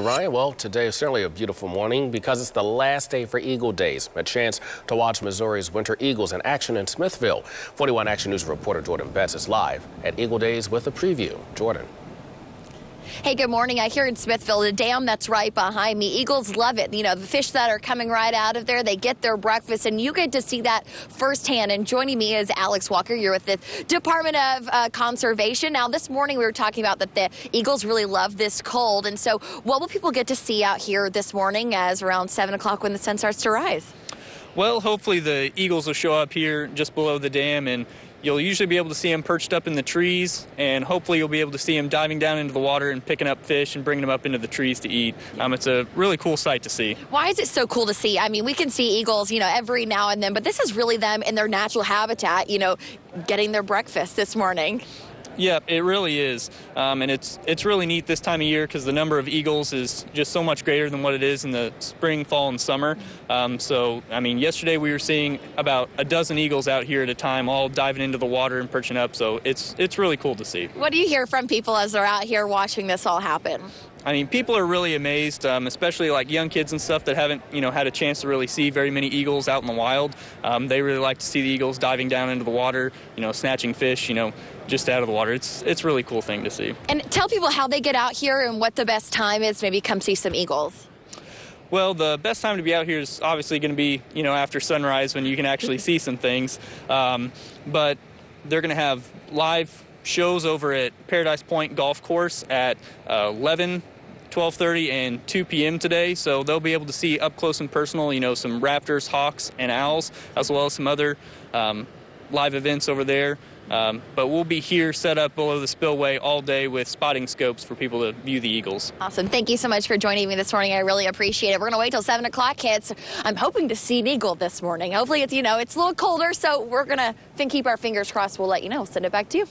Ryan. Well, today is certainly a beautiful morning because it's the last day for Eagle Days, a chance to watch Missouri's Winter Eagles in action in Smithville. 41 Action News reporter Jordan Betts is live at Eagle Days with a preview. Jordan. Hey, good morning. I hear in Smithville, the dam that's right behind me. Eagles love it. You know, the fish that are coming right out of there, they get their breakfast, and you get to see that firsthand. And joining me is Alex Walker. You're with the Department of uh, Conservation. Now, this morning we were talking about that the Eagles really love this cold. And so, what will people get to see out here this morning as around 7 o'clock when the sun starts to rise? Well, hopefully the Eagles will show up here just below the dam and You'll usually be able to see them perched up in the trees, and hopefully you'll be able to see them diving down into the water and picking up fish and bringing them up into the trees to eat. Um, it's a really cool sight to see. Why is it so cool to see? I mean, we can see eagles, you know, every now and then, but this is really them in their natural habitat, you know, getting their breakfast this morning. Yeah, it really is, um, and it's it's really neat this time of year because the number of eagles is just so much greater than what it is in the spring, fall, and summer. Um, so, I mean, yesterday we were seeing about a dozen eagles out here at a time, all diving into the water and perching up. So it's it's really cool to see. What do you hear from people as they're out here watching this all happen? I mean, people are really amazed, um, especially like young kids and stuff that haven't, you know, had a chance to really see very many eagles out in the wild. Um, they really like to see the eagles diving down into the water, you know, snatching fish, you know, just out of the water. It's it's a really cool thing to see. And tell people how they get out here and what the best time is. Maybe come see some eagles. Well, the best time to be out here is obviously going to be, you know, after sunrise when you can actually see some things. Um, but they're going to have live shows over at Paradise Point Golf Course at uh, 11 12:30 and 2 p.m. today, so they'll be able to see up close and personal, you know, some raptors, hawks, and owls, as well as some other um, live events over there. Um, but we'll be here set up below the spillway all day with spotting scopes for people to view the eagles. Awesome. Thank you so much for joining me this morning. I really appreciate it. We're going to wait till 7 o'clock hits. I'm hoping to see an eagle this morning. Hopefully, it's, you know, it's a little colder, so we're going to keep our fingers crossed. We'll let you know. Send it back to you.